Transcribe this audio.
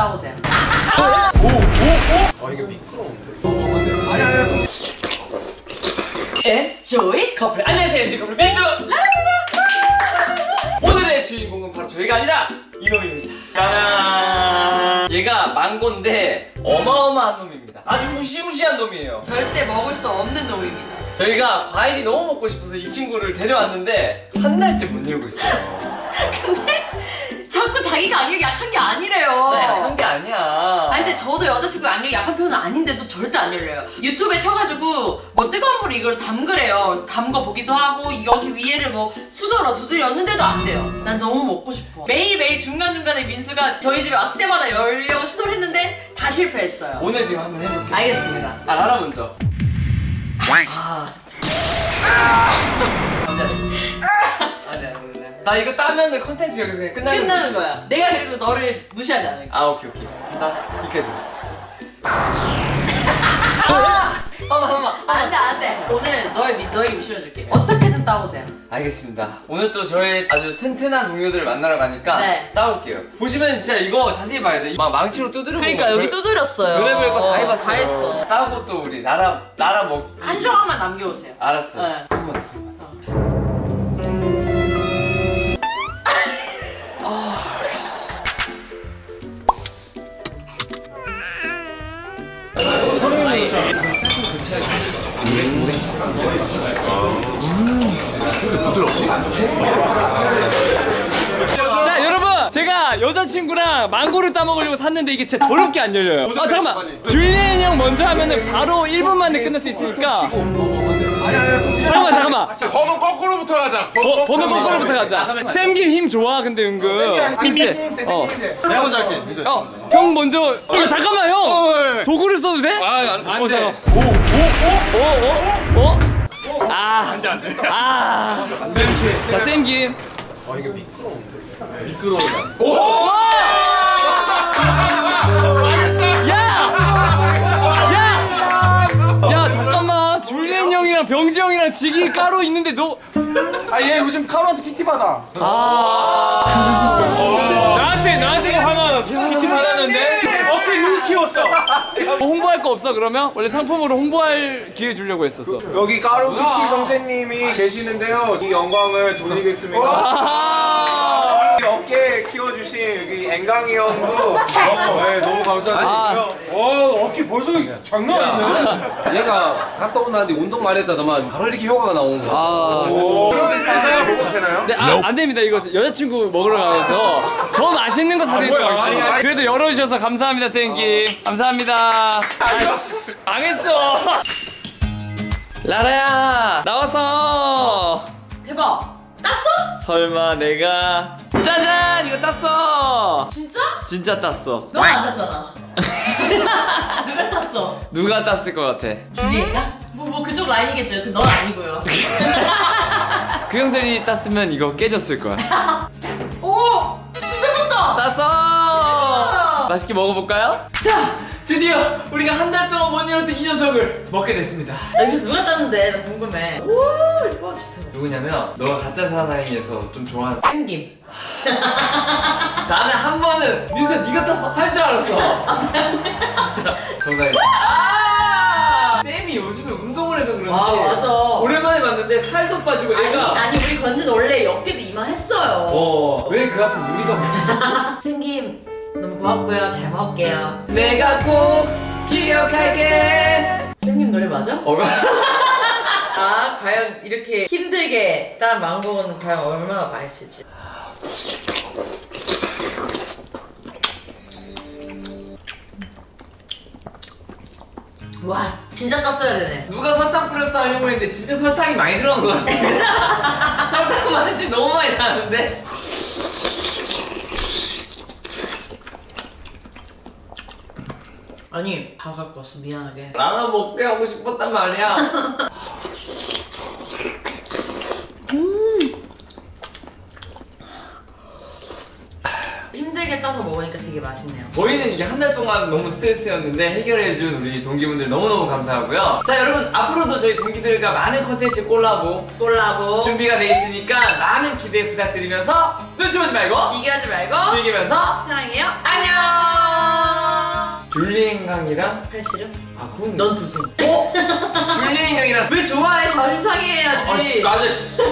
따보세요. 아 이게 미끄러운데. 아니 아니 엔 조이 커플. 안녕하세요 엔지 커플 벤투 오늘의 주인공은 바로 저희가 아니라 이놈입니다 짜란 얘가 망고인데 어마어마한 놈입니다 아주 무시무시한 놈이에요 절대 먹을 수 없는 놈입니다. 저희가 과일이 너무 먹고 싶어서 이 친구를 데려왔는데 한 달째 못 열고 있어요 자꾸 자기가 악력이 약한 게 아니래요. 나 약한 게 아니야 아니 근데 저도 여자친구 악력이 약한 편은 아닌데도 절대 안 열려요. 유튜브에 쳐가지고 뭐 뜨거운 물에 이걸 담그래요. 담궈 보기도 하고 여기 위에를 뭐 수저로 두드렸는데도 안 돼요. 난 너무 먹고 싶어. 매일매일 중간중간에 민수가 저희 집에 왔을 때마다 열려고 시도를 했는데 다 실패했어요. 오늘 지금 한번 해볼게요 알겠습니다. 아 라라 먼저 아, 안돼 안돼 안돼 나 이거 따면 은 컨텐츠 여기서 그냥 끝나는 끝나는 거야. 내가 그리고 너를 무시하지 않을게. 아 오케이 오케이 나 이렇게 해줬어 한번 한번 안돼 안돼. 오늘 너의 미, 너의 미션을 줄게. 어떻게든 따보세요. 알겠습니다. 오늘 또 저의 아주 튼튼한 동료들을 만나러 가니까 네. 따올게요. 보시면 진짜 이거 자세히 봐야 돼. 막 망치로 두드리고 그러니까 여기 두드렸어요. 별의별 거 다 해봤어요. 다 했어. 따고 또 우리 나라 나라 먹. 한 조각만 남겨오세요. 알았어. 네. 한번. 자 여러분 제가 여자친구랑 망고를 따먹으려고 샀는데 이게 진짜 더럽게 안 열려요. 아 잠깐만. 줄리엔 형 먼저 하면은 바로 1분 만에 끝날 수 있으니까 잠깐만 잠깐만 번호 거꾸로부터 가자. 어, 번호 거꾸로부터 가자 쌤김 힘 좋아 근데 은근 힘세 어. 내가 먼저 할게. 미소. 어, 형 먼저 이거 잠깐만 형 도구를 써도 돼? 아 알았어. 어, 잠깐. 오, 오, 오, 오, 오. 아, 안 돼 안 돼. 아, 자 쌤김. 아 이게 미끄러운데. 야! 형이랑 병지 형이랑 지기 까로 있는데 너 아 얘 요즘 카로한테 PT 받아 아. 나한테 나한테 화나 PT 받았는데 어깨 눈 키웠어. 홍보할 거 없어 그러면 원래 상품으로 홍보할 기회 주려고 했었어. 여기 까로 PT 선생님이 계시는데요 이 영광을 돌리겠습니다 아. 어깨 키워주신 여기 앵강이 형도 네, 너무 감사드리고요 어 어깨 벌써 장난 아니네 얘가 갔다 온 나한테 운동 많이 했다더만 바로 이렇게 효과가 나오는 거야. 아. 그런 의사가 먹어도 되나요? 네, 아, 안 됩니다. 이거 여자친구 먹으러 가면서 더 맛있는 거 사드리도록 뭐야, 아니, 하겠습니다. 아니. 그래도 열어주셔서 감사합니다, 쌤기. 감사합니다. 아이씨, 망했어. 라라야, 나왔어. 대박. 땄어? 설마 내가 짜잔 이거 땄어. 진짜? 진짜 땄어. 너가 안 땄잖아. 누가 땄어? 누가 땄을 것 같아? 줄리엣가? 뭐, 뭐 그쪽 라인이겠죠. 여튼 넌 아니고요. 그 형들이 땄으면 이거 깨졌을 거야. 오! 진짜 땄다! 땄어. 맛있게 먹어볼까요? 자, 드디어 우리가 한 달 동안 못 이뤘던 이 녀석을 먹게 됐습니다. 나 여기서 누가 땄는데? 나 궁금해. 오, 이거 진짜. 누구냐면 너가 가짜 사나이에서 좀 좋아하는 땡김. 나는 한 번은 민수야 네가 땄어 할 줄 알았어 진짜 정답이다 아! 쌤이 요즘에 운동을 해서 그런지 아, 맞아. 오랜만에 봤는데 살도 빠지고 아니, 얘가 아니, 우리 건진 원래 옆에도 이만했어요. 어왜 그 앞에 우리가 뭐지 생김, 너무 고맙고요. 잘 먹을게요. 내가 꼭 기억할게 생김 노래 맞아? 어, 아, 과연 이렇게 힘들게 딴 망고는 과연 얼마나 맛있을지. 와, 진짜 땄어야 되네. 누가 설탕 플러스 하려고 했는데 진짜 설탕이 많이 들어간 것 같아 설탕 맛이 너무 많이 나는데 아니, 다 갖고 왔어. 미안하게. 나는 먹게 하고 싶었단 말이야 힘들게 따서 먹으니까 되게 맛있네요. 저희는 이게 한 달 동안 너무 스트레스였는데 해결해준 우리 동기분들 너무너무 감사하고요. 자, 여러분, 앞으로도 저희 동기들과 많은 컨텐츠 콜라보 콜라보. 준비가 돼 있으니까 많은 기대 부탁드리면서 눈치 보지 말고 비교하지 말고 즐기면서 사랑해요. 안녕! 줄리엔강이랑 팔씨름? 아 그건 넌 두세. 줄리엔강이랑 왜 좋아해? 관심 상해야지. 아씨 맞아 씨.